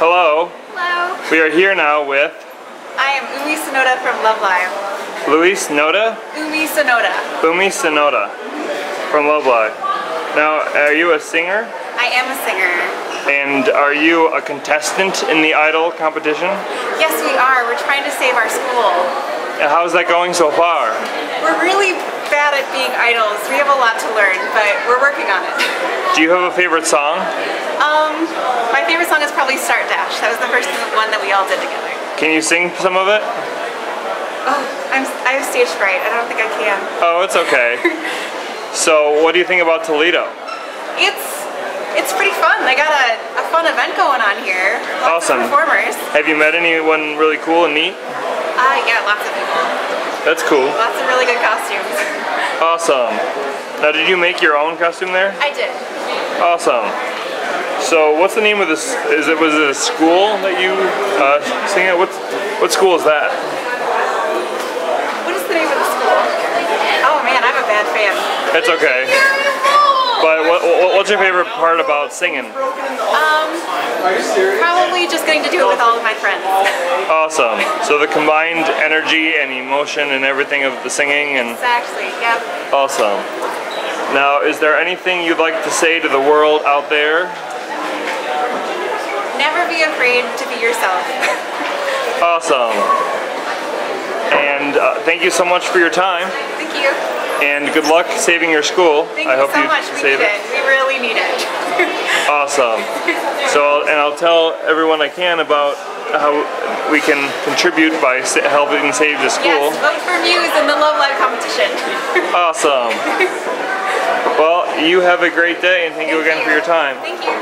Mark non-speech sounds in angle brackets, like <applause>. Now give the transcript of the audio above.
Hello. Hello. We are here now with I am Umi Sonoda from Love Live. Luis Noda, Umi Sonoda. Umi Sonoda from Love Live. Now, are you a singer? I am a singer. And are you a contestant in the Idol competition? Yes, we are. We're trying to save our school. And how's that going so far? We're really bad at being idols. We have a lot to learn, but we're working on it. Do you have a favorite song? Um, my favorite song is probably Start Dash. That was the first one that we all did together. Can you sing some of it? Oh, I'm, I have stage fright. I don't think I can. Oh, it's okay. <laughs> so, what do you think about Toledo? It's it's pretty fun. They got a, a fun event going on here. Lots Awesome. performers. Have you met anyone really cool and neat? Ah, yeah, lots of people. That's cool. Lots of really good costumes. Awesome. Now, did you make your own costume there? I did. Awesome. So, what's the name of this? Is it was it a school that you uh, sing at? What's what school is that? What is the name of the school? Oh man, I'm a bad fan. It's okay. But what, what, what's your favorite part about singing? Um, probably just getting to do it with all of my friends. Awesome. So the combined energy and emotion and everything of the singing and Exactly. Yep. awesome. Now, is there anything you'd like to say to the world out there? Never be afraid to be yourself. <laughs> Awesome. And uh, thank you so much for your time. Thank you. And good luck saving your school. Thank I you hope so you much. We save need it. it. We really need it. <laughs> Awesome. So, and I'll tell everyone I can about how we can contribute by helping save the school. yes. Vote for Muse in the Love Live competition. Awesome. <laughs> Well, you have a great day and thank you Thank again for your time. Thank you.